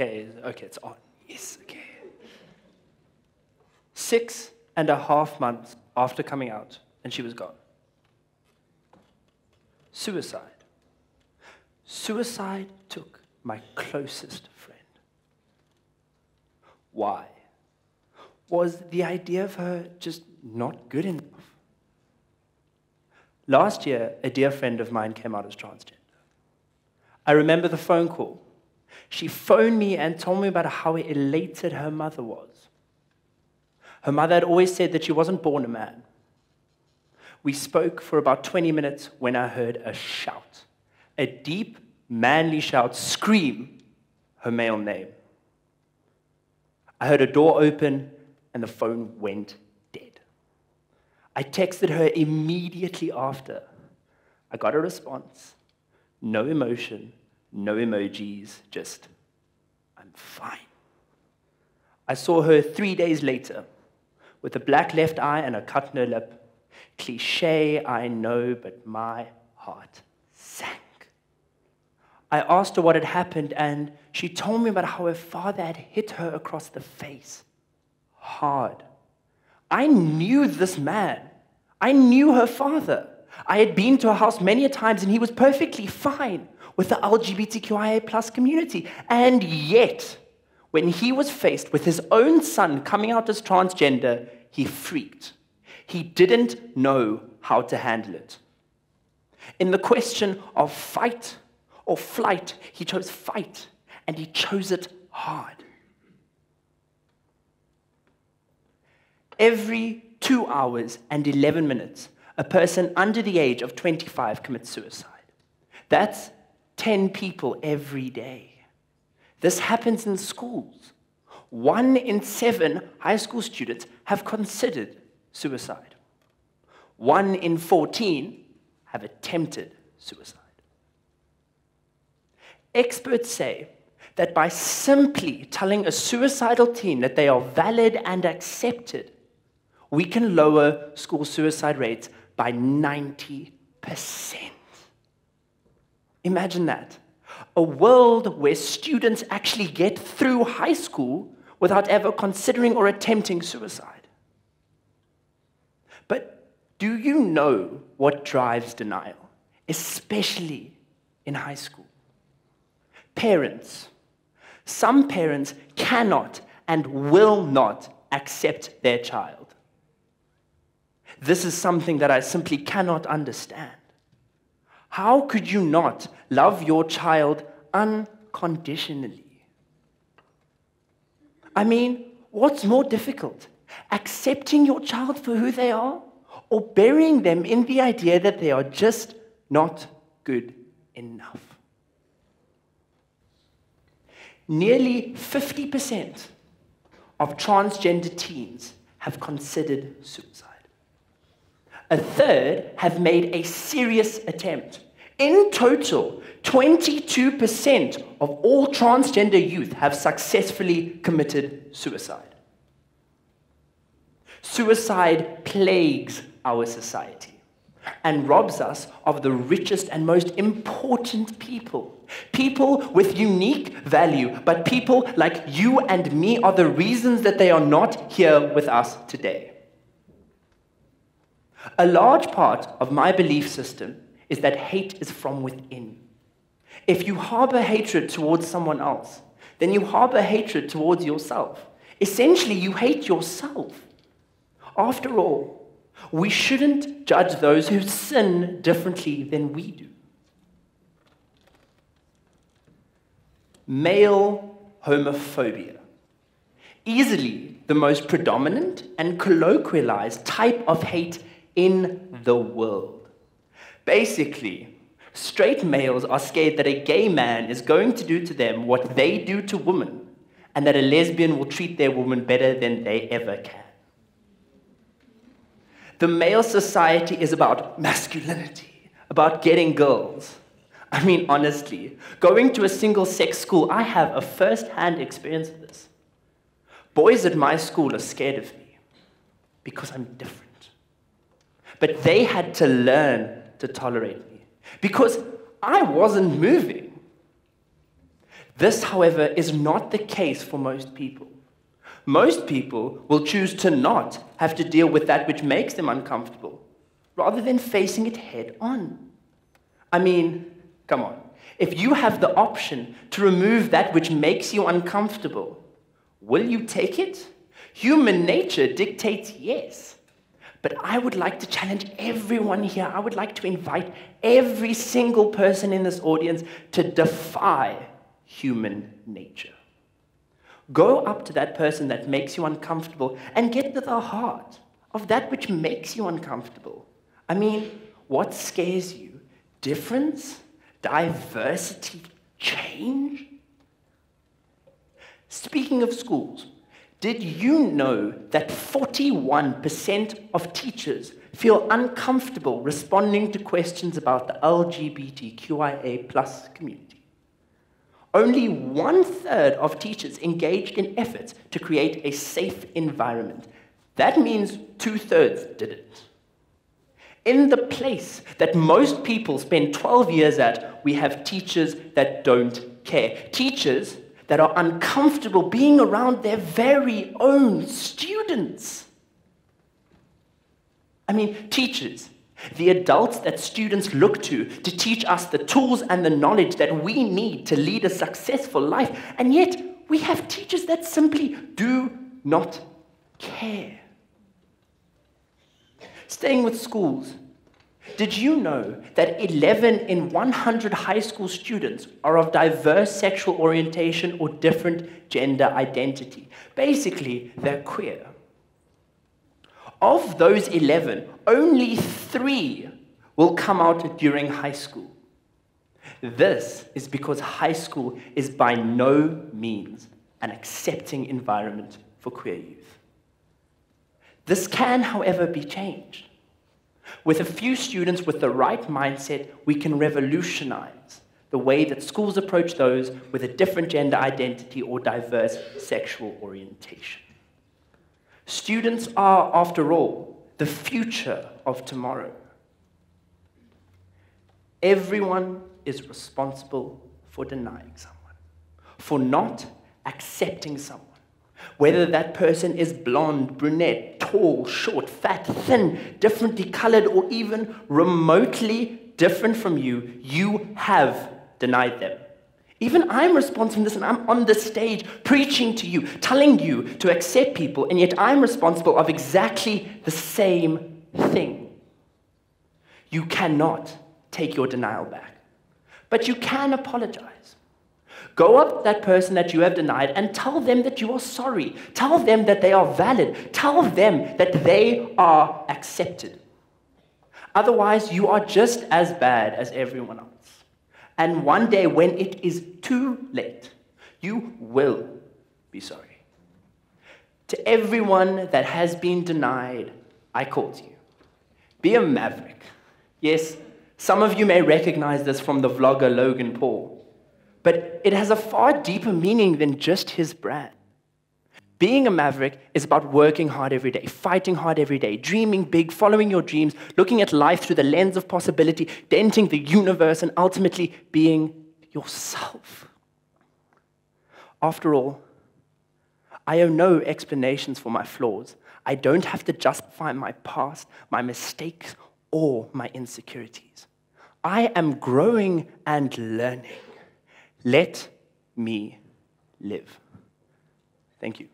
Okay, okay, it's on. Yes, okay. Six and a half months after coming out, and she was gone. Suicide. Suicide took my closest friend. Why? Was the idea of her just not good enough? Last year, a dear friend of mine came out as transgender. I remember the phone call. She phoned me and told me about how elated her mother was. Her mother had always said that she wasn't born a man. We spoke for about 20 minutes when I heard a shout, a deep, manly shout, scream her male name. I heard a door open and the phone went dead. I texted her immediately after. I got a response no emotion, no emojis, just, I'm fine. I saw her three days later with a black left eye and a cut in her lip. Cliche, I know, but my heart sank. I asked her what had happened, and she told me about how her father had hit her across the face hard. I knew this man. I knew her father. I had been to her house many a times, and he was perfectly fine with the LGBTQIA plus community. And yet, when he was faced with his own son coming out as transgender, he freaked. He didn't know how to handle it. In the question of fight or flight, he chose fight, and he chose it hard. Every two hours and 11 minutes, a person under the age of 25 commits suicide. That's 10 people every day. This happens in schools. One in seven high school students have considered suicide. One in 14 have attempted suicide. Experts say that by simply telling a suicidal teen that they are valid and accepted, we can lower school suicide rates by 90%. Imagine that. A world where students actually get through high school without ever considering or attempting suicide. But do you know what drives denial, especially in high school? Parents. Some parents cannot and will not accept their child. This is something that I simply cannot understand. How could you not love your child unconditionally? I mean, what's more difficult? Accepting your child for who they are or burying them in the idea that they are just not good enough? Nearly 50% of transgender teens have considered suicide a third have made a serious attempt. In total, 22% of all transgender youth have successfully committed suicide. Suicide plagues our society and robs us of the richest and most important people. People with unique value, but people like you and me are the reasons that they are not here with us today. A large part of my belief system is that hate is from within. If you harbor hatred towards someone else, then you harbor hatred towards yourself. Essentially, you hate yourself. After all, we shouldn't judge those who sin differently than we do. Male homophobia. Easily the most predominant and colloquialized type of hate in the world. Basically, straight males are scared that a gay man is going to do to them what they do to women, and that a lesbian will treat their woman better than they ever can. The male society is about masculinity, about getting girls. I mean, honestly, going to a single sex school, I have a first hand experience of this. Boys at my school are scared of me because I'm different. But they had to learn to tolerate me because I wasn't moving. This, however, is not the case for most people. Most people will choose to not have to deal with that which makes them uncomfortable, rather than facing it head on. I mean, come on. If you have the option to remove that which makes you uncomfortable, will you take it? Human nature dictates yes. But I would like to challenge everyone here. I would like to invite every single person in this audience to defy human nature. Go up to that person that makes you uncomfortable and get to the heart of that which makes you uncomfortable. I mean, what scares you? Difference? Diversity? Change? Speaking of schools, did you know that 41% of teachers feel uncomfortable responding to questions about the LGBTQIA plus community? Only one third of teachers engaged in efforts to create a safe environment. That means two thirds didn't. In the place that most people spend 12 years at, we have teachers that don't care. Teachers that are uncomfortable being around their very own students. I mean, teachers, the adults that students look to to teach us the tools and the knowledge that we need to lead a successful life, and yet we have teachers that simply do not care. Staying with schools, did you know that 11 in 100 high school students are of diverse sexual orientation or different gender identity? Basically, they're queer. Of those 11, only three will come out during high school. This is because high school is by no means an accepting environment for queer youth. This can, however, be changed. With a few students with the right mindset, we can revolutionize the way that schools approach those with a different gender identity or diverse sexual orientation. Students are, after all, the future of tomorrow. Everyone is responsible for denying someone, for not accepting someone. Whether that person is blonde, brunette, tall, short, fat, thin, differently colored, or even remotely different from you, you have denied them. Even I'm responsible for this, and I'm on the stage preaching to you, telling you to accept people, and yet I'm responsible of exactly the same thing. You cannot take your denial back, but you can apologize. Go up to that person that you have denied and tell them that you are sorry. Tell them that they are valid. Tell them that they are accepted. Otherwise, you are just as bad as everyone else. And one day, when it is too late, you will be sorry. To everyone that has been denied, I call to you be a maverick. Yes, some of you may recognize this from the vlogger Logan Paul. But it has a far deeper meaning than just his brand. Being a maverick is about working hard every day, fighting hard every day, dreaming big, following your dreams, looking at life through the lens of possibility, denting the universe, and ultimately being yourself. After all, I owe no explanations for my flaws. I don't have to justify my past, my mistakes, or my insecurities. I am growing and learning. Let me live. Thank you.